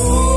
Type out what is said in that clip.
Oh.